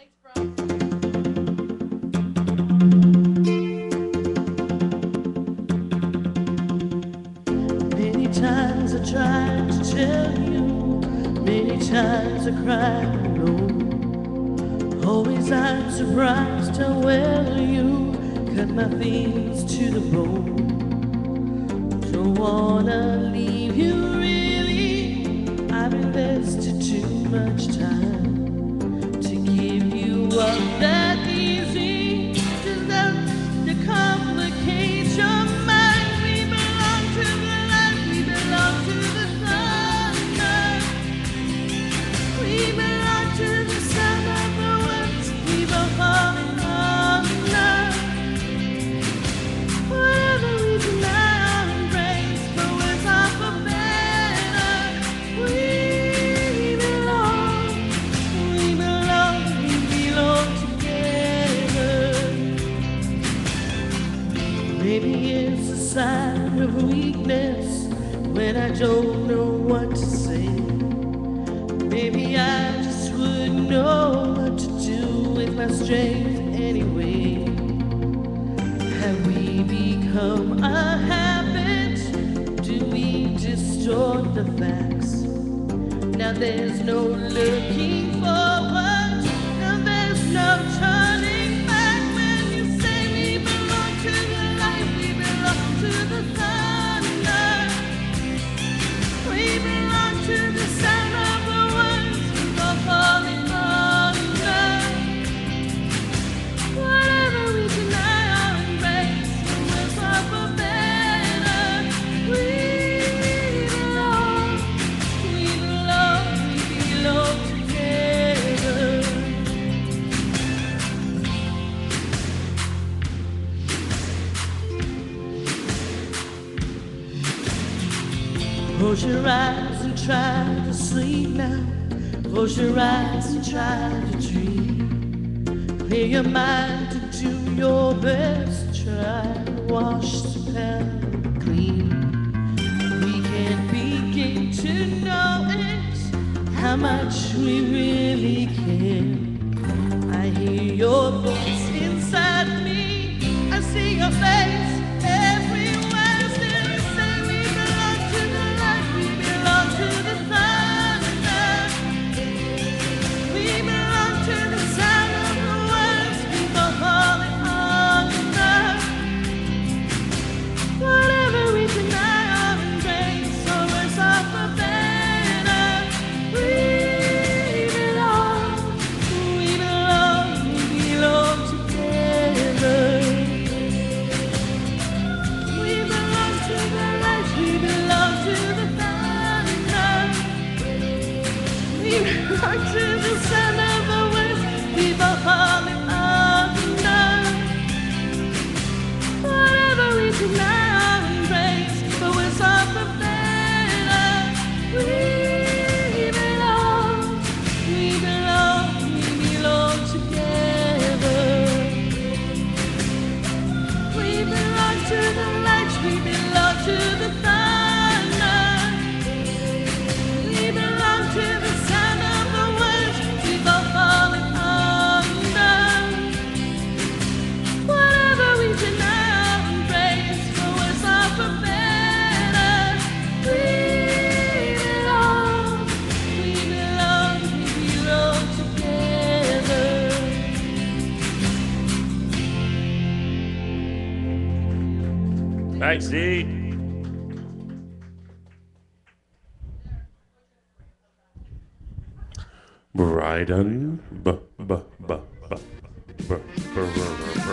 Many times I tried to tell you, many times I cried alone. Always I'm surprised how well you cut my feelings to the bone. Don't wanna leave you really, I've invested too much time Maybe it's a sign of weakness when I don't know what to say. Maybe I just wouldn't know what to do with my strength anyway. Have we become a habit? Do we distort the facts? Now there's no looking Close your eyes and try to sleep now. Close your eyes and try to dream. Clear your mind to do your best. Try to wash the palate clean. We can't begin to know it, how much we really care. I hear your voice Thanks, D. Bryden, b b b b b b b